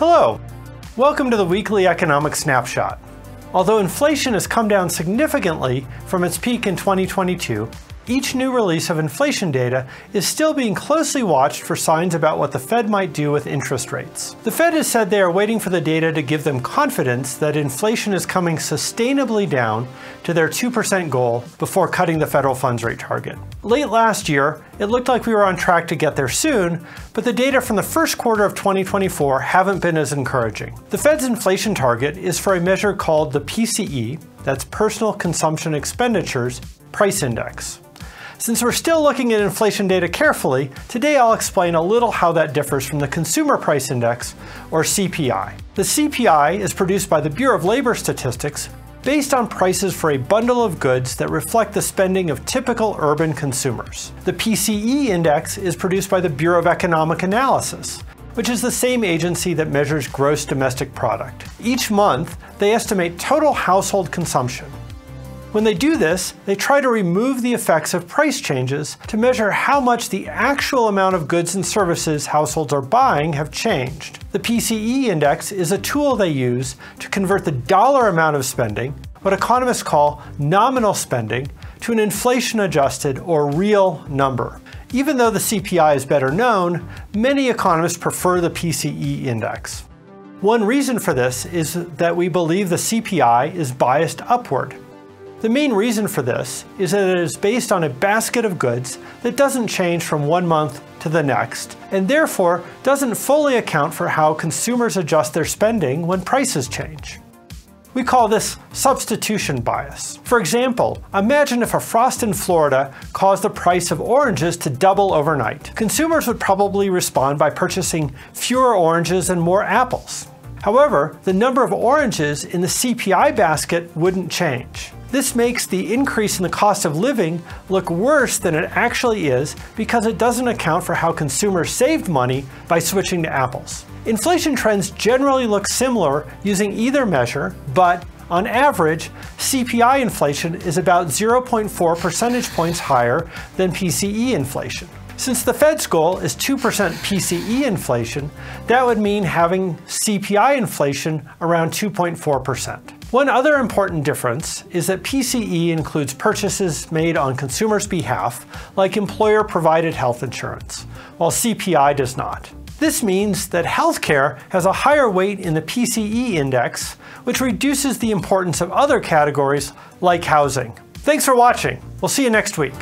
Hello! Welcome to the weekly economic snapshot. Although inflation has come down significantly from its peak in 2022, each new release of inflation data is still being closely watched for signs about what the Fed might do with interest rates. The Fed has said they are waiting for the data to give them confidence that inflation is coming sustainably down to their 2% goal before cutting the federal funds rate target. Late last year, it looked like we were on track to get there soon, but the data from the first quarter of 2024 haven't been as encouraging. The Fed's inflation target is for a measure called the PCE, that's Personal Consumption Expenditures, Price Index. Since we're still looking at inflation data carefully, today I'll explain a little how that differs from the Consumer Price Index, or CPI. The CPI is produced by the Bureau of Labor Statistics based on prices for a bundle of goods that reflect the spending of typical urban consumers. The PCE index is produced by the Bureau of Economic Analysis, which is the same agency that measures gross domestic product. Each month, they estimate total household consumption, when they do this, they try to remove the effects of price changes to measure how much the actual amount of goods and services households are buying have changed. The PCE index is a tool they use to convert the dollar amount of spending, what economists call nominal spending, to an inflation adjusted or real number. Even though the CPI is better known, many economists prefer the PCE index. One reason for this is that we believe the CPI is biased upward. The main reason for this is that it is based on a basket of goods that doesn't change from one month to the next, and therefore doesn't fully account for how consumers adjust their spending when prices change. We call this substitution bias. For example, imagine if a frost in Florida caused the price of oranges to double overnight. Consumers would probably respond by purchasing fewer oranges and more apples. However, the number of oranges in the CPI basket wouldn't change. This makes the increase in the cost of living look worse than it actually is because it doesn't account for how consumers saved money by switching to apples. Inflation trends generally look similar using either measure, but on average, CPI inflation is about 0.4 percentage points higher than PCE inflation. Since the Fed's goal is 2% PCE inflation, that would mean having CPI inflation around 2.4%. One other important difference is that PCE includes purchases made on consumers' behalf, like employer-provided health insurance, while CPI does not. This means that healthcare has a higher weight in the PCE index, which reduces the importance of other categories like housing. Thanks for watching. We'll see you next week.